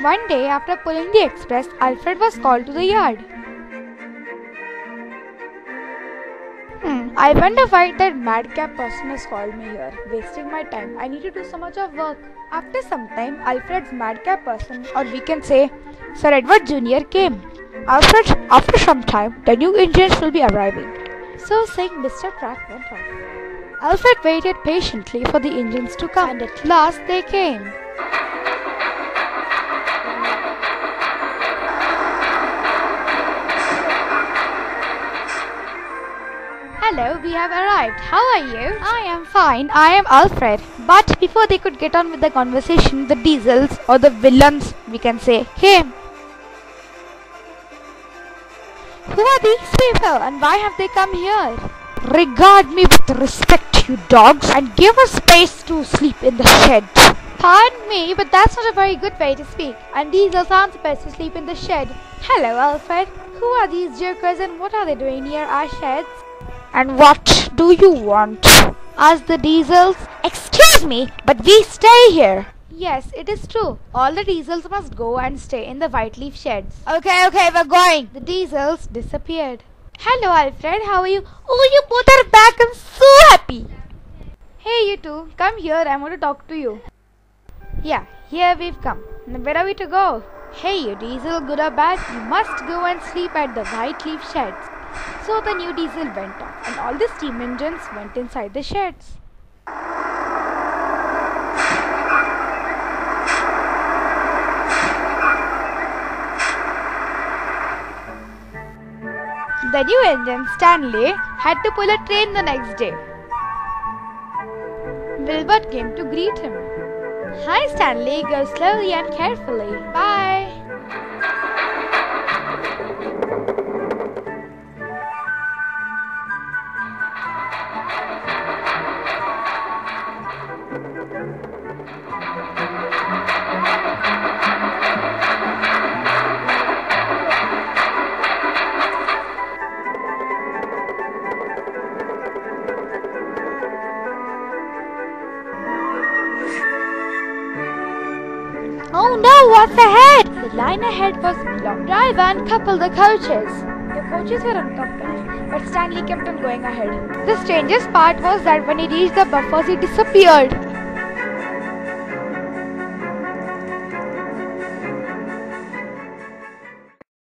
One day, after pulling the express, Alfred was called to the yard. Hmm, I wonder why that madcap person has called me here, wasting my time. I need to do so much of work. After some time, Alfred's madcap person, or we can say Sir Edward Jr., came. Alfred, after some time, the new engines will be arriving. So saying, Mr. Pratt went off. Alfred waited patiently for the engines to come, and at last they came. Hello, we have arrived. How are you? I am fine. I am Alfred. But before they could get on with the conversation, the diesels, or the villains, we can say, came. Who are these people and why have they come here? Regard me with respect, you dogs, and give us space to sleep in the shed. Pardon me, but that's not a very good way to speak. And diesels aren't supposed to sleep in the shed. Hello, Alfred. Who are these jokers and what are they doing near our sheds? And what do you want? asked the diesels. Excuse me, but we stay here. Yes, it is true. All the diesels must go and stay in the white leaf sheds. Okay, okay, we're going. The diesels disappeared. Hello, Alfred. How are you? Oh, you both are back. I'm so happy. Hey, you two. Come here. I want to talk to you. Yeah, here we've come. Where are we to go? Hey, you diesel, good or bad, you must go and sleep at the white leaf sheds. So the new diesel went off, and all the steam engines went inside the sheds. The new engine, Stanley, had to pull a train the next day. Wilbert came to greet him. Hi, Stanley. Go slowly and carefully. Bye. Oh no, what's ahead? The line ahead was blocked. Drive and couple the coaches. The coaches were uncoupled, but Stanley kept on going ahead. The strangest part was that when he reached the buffers, he disappeared.